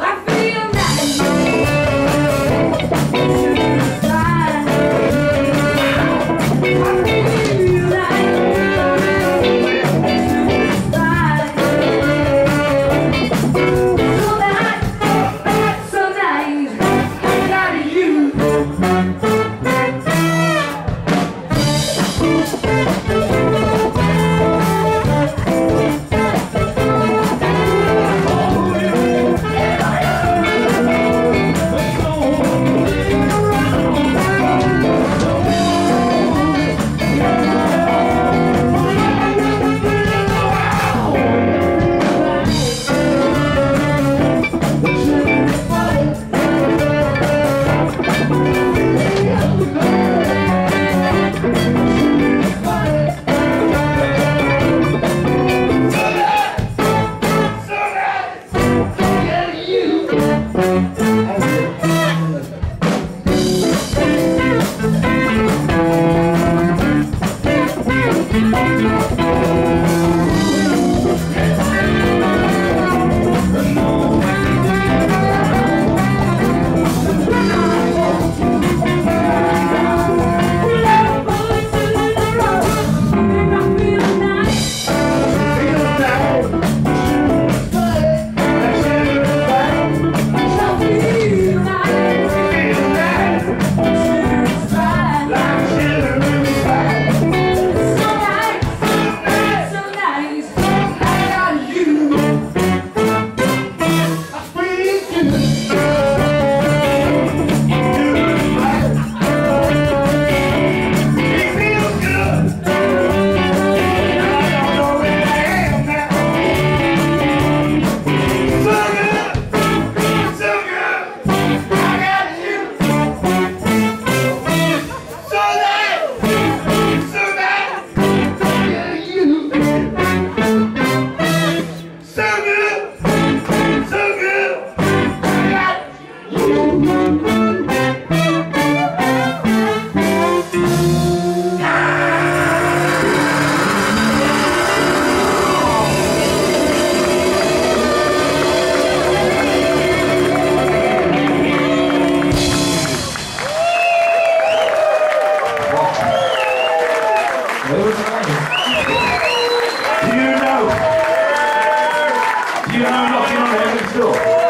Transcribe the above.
i feel you. Do you know? Do you know knocking on heaven's door?